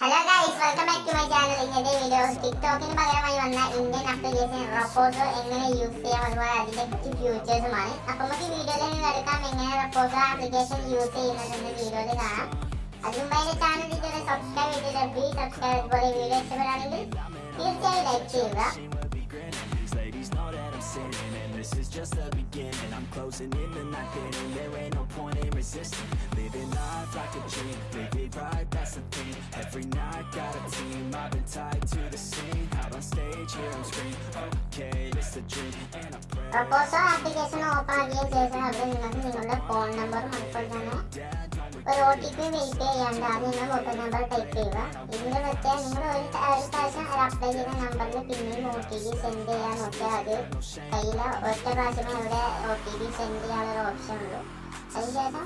Hello guys welcome back to my channel ഇന്നത്തെ videos ടിക്ടോക്കിന് പകരമായി വന്ന ഇന്ത്യൻ അപ്ലിക്കേഷൻ റൊപ്പോസോ എങ്ങനെ യൂസ് ചെയ്യാം അതുപോലെ അതിന്റെ ഫ്യൂച്ചേഴ്സുമാണ് അപ്പൊ നമുക്ക് വീഡിയോയിൽ എടുക്കാം എങ്ങനെ റൊപ്പോസോ ആപ്ലിക്കേഷൻ യൂസ് ചെയ്യുന്നതെന്ന് വീഡിയോയിൽ കാണാം അതിന് മുമ്പ് ചാനൽ ഇതുവരെ സബ്സ്ക്രൈബ് ചെയ്തിട്ട് പ്ലീസ് സബ്സ്ക്രൈബ് അതുപോലെ വീഡിയോ ഇഷ്ടപ്പെടുകയാണെങ്കിൽ തീർച്ചയായും ലൈക്ക് ചെയ്യുക this is just the beginning I'm closing in the night inning There ain't no point in resisting Living life like a dream. Every night. Got a team I've been tied to the scene. Out on stage, here I'm scream Okay, this a dream And I pray Roposo application open ആക്കിയതിനു ശേഷം അവിടെ നിങ്ങൾക്ക് നിങ്ങളുടെ phone അതുപോലെ തന്നെ ഒരു O T P wait ചെയ്യാണ്ട് ആദ്യം നിങ്ങൾ മൊബൈൽ നമ്പർ ടൈപ്പ് ചെയ്യുക ഇതിന്റെ പ്രത്യേകം നിങ്ങൾ ഒരു പ്രാവശ്യം അത് അപ്ലൈ ചെയ്ത നമ്പറിൽ പിന്നെയും ഒ ടി പി സെൻഡ് ചെയ്യാൻ നോക്കിയാൽ അത് കയ്യിൽ ഒറ്റ പ്രാവശ്യമേ അവിടെ ഒ ടി പി സെൻഡ് ചെയ്യാനുള്ള ഓപ്ഷൻ ഉള്ളൂ ഒരു വെരിഫൈ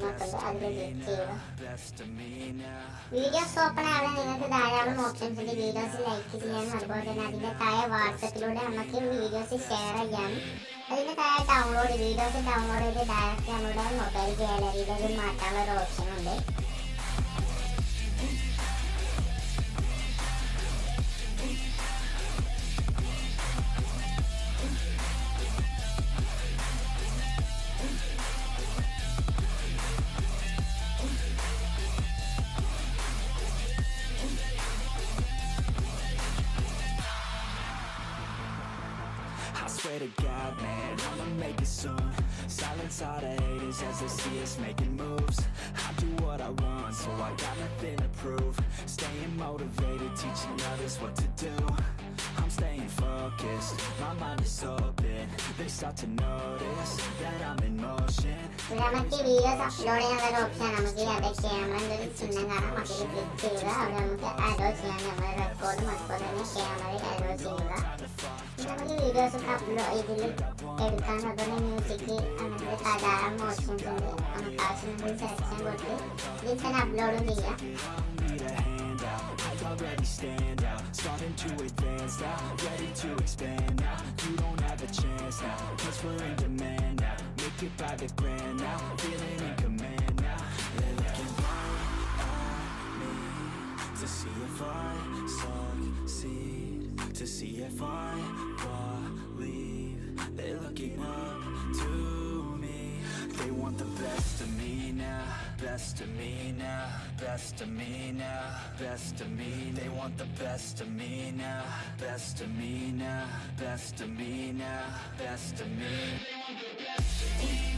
പിന്നെ ചെയ്യുക വീഡിയോസ് ഓപ്പൺ ആവാൻ നിങ്ങൾക്ക് ധാരാളം ഓപ്ഷൻസ് ഉണ്ട് വീഡിയോസ് ലൈക്ക് ചെയ്യാനും അതുപോലെ തന്നെ അതിന്റെ താഴെ വാട്സപ്പിലൂടെ നമുക്ക് വീഡിയോസ് ഷെയർ ചെയ്യാനും അതിന്റെ താഴെ ഡൗൺലോഡ് വീഡിയോസ് ഡൗൺലോഡ് ചെയ്ത് ഡയറക്റ്റ് നമ്മുടെ മൊബൈൽ ഗാലറിയിലേക്ക് മാറ്റാനുള്ള ഒരു ഓപ്ഷൻ ഉണ്ട്. I swear to God, man, I'ma make it soon. Silence all the haters as they see us making moves. I do what I want, so I got nothing to prove. Staying motivated, teaching others what to do. I'm staying focused, my mind is open. They start to notice that I'm in നമുക്ക് videos upload ചെയ്യാനുള്ള option നമുക്ക് അവിടെ ക്യാമറയുടെ ഒരു ചിഹ്നം കാണാം അതിൽ click ചെയ്യുക അവിടെ നമുക്ക് അലോ ചെയ്യാൻ നമ്മുടെ റെക്കോർഡും അതുപോലെ തന്നെ ക്യാമറയിൽ അലോ ചെയ്യുക പിന്നെ നമുക്ക് വീഡിയോസ് ഒക്കെ അപ്ലോഡ് ഇതിൽ എടുക്കാൻ അതുപോലെ മ്യൂസിക് അങ്ങനത്തെ ധാരാളം ഓപ്ഷൻസ് ഉണ്ട് നമുക്ക് ആവശ്യമുള്ള സെലക്ഷൻ കൊടുത്ത് ഇതിൽ തന്നെ അപ്ലോഡും ചെയ്യാം need a handout I already stand out Starting to advance now Ready to expand now You don't have a chance now Cause we're in demand now by the grand now. Feeling in command now. They're looking right at me. To see if I succeed. To see if I believe. They're looking up to me. They want the best of me now. Best of me now. Best of me now. Best of me. They want the best of me now. Best of me now. Best of me now. Best of me Peace.